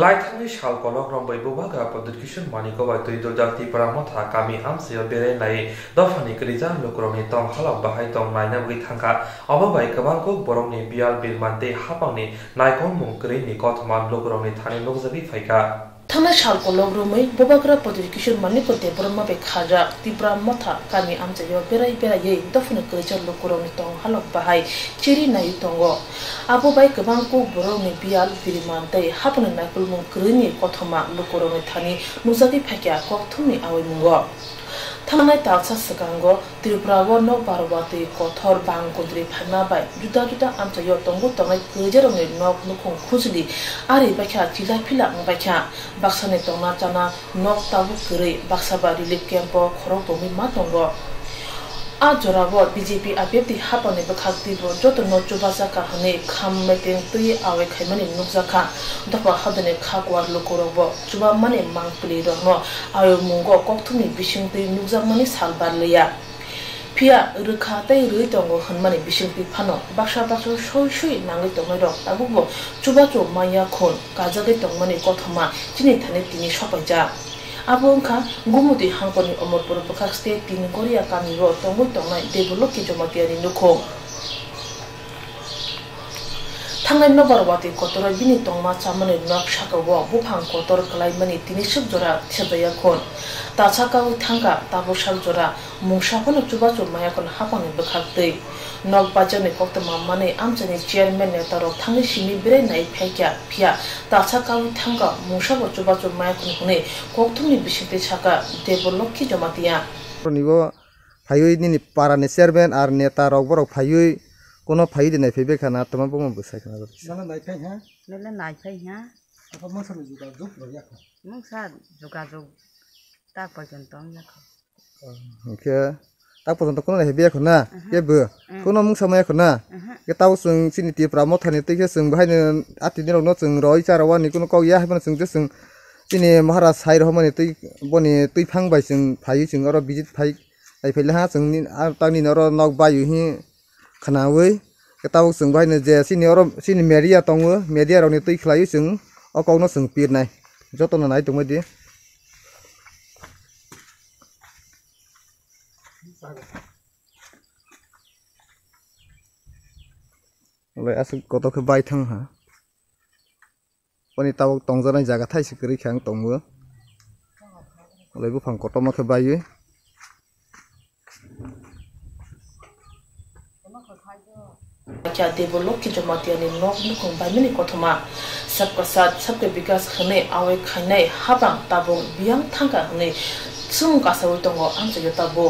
লাইথাঙি শাল কলক নম্বৰ বুভাগা পদত কিছুন মানিকবাই তুই দুজাতি পৰামথা কামি আমচিয় বেৰে নাই দফানি ক্ৰিজাম লোকৰমে তং হলক বাহাই তং নাইনা বুলি থাংকা অবাবাই কেবাংক বৰংনি বিয়াল বিৰমান দে হাপাংনি নাইকং মুং ক্ৰেইনি কথমান লোকৰমে থানে নগজাবি ফাইকা थाना सालको लग्रुमै बोबाग्रा पदिकिशन मानिको देबरमा बे खाजा तिब्रा मथा कामी आमचे यो बेराई बेराई दफने कइचर लोकुरनि तंग हालक बाहाय चिरि नायु तंगो आबो बाय गोबां को बरौनि बियाल बिरिमान दै हापने नायकुल मुं ग्रिनि कथमा लोकुरनि थानि नुजागि फाक्या कथुमनि आवै Thangnay taksa sakango Tripurawa no parwati kothor bang kundri phana bai juda juda amcha yo tongo tongai kejar ngai nok no khong khujli ari bakha jila phila ng bakha baksane tongna chana nok tabu kre baksa bari lip kempo khoro tomi ma tongo ti hapa ne bakhak ti bo jot no chuba sa ka hane kham me tui awe khai mani nukja kha dapa hadane kha kwar bo chuba mane mang pli ro no ayo mungo kok thumi bising ti nukja mani sal bar leya pia rukha tai rui tongo hanmani bising ti phano baksha baksha shoi shoi nangi tongo ro tabu bo chuba chu maya khon kajage tongmani kothama chini thane tini sopai ja abongka ni omor poro bakak state tin korea kami ro tongu tongnai develop ki joma tiani nukho নবার ওয়াতে কতর বিনি তংমা চামনে knock সাকাও বুফাং কতর কলাই মানি তিনি সুক জোড়া থেবাইয়া খন তাছাকাও থাঙ্কা তাবো সাক জোড়া মুংসাফন চুবা চুমায়া খন হাপানি বখাক दै knock Bajani কত মামানে আমচানি চেয়ারম্যান নেতার থাংনি সিমি বেরে নাই ফাইকা ফিয়া তাছাকাও থাঙ্কা মুংসাবো চুবা চুমায়া খন হুনে কক্তমনি বিশিতে ছাকা দেবলক্ষী জমাতিয়া নিব parani chairman ar neta rok borok ফাইই কোনো ফাইদে নাই ফেবে খানা তোমার বমা বসা খানা নালা নাই ফাই হ্যাঁ নালা নাই ফাই হ্যাঁ আপা মশা যোগাযোগ রইয়া খা মশা যোগাযোগ তা পর্যন্ত ইয়া খা ওকে তা পর্যন্ত কোনো হেবে এখন না কেবো কোনো মশা মাই এখন না কে তাও সুং সিনিটি প্রা মথানি তৈকে সুং ভাইনে আতি দিনও ন সুং রই চারাওয়ানি কোনো কও ইয়া হেবন সুং যে সুং চিনি মহারাজ সাইর হমানি তুই বনি তুই ফাং বাই সুং ফাই সুং আর বিজিত ফাই আই ফাইলে হা সুং নি আর তানি নর নক বায়ু হি khanawi ketau sung bai xin je senior xin media tongo media rồi nên tôi khai dụ rok ni tui khlayu sung akong no sung pir nai. Joto na nai tungma di lai asu koto ke bai thang ha. Thay sự tongjanai jaga thai sikri lấy tongo phẳng bu phang mà cái ke bai ye. क्या develop की जमातिया ने knock नुखों बाइमिनी कोथमा सबका साथ सबके विकास खने आवे खाने हाबां ताबो बियांग थांका हने सुम कासाव तंगो आमसे यताबो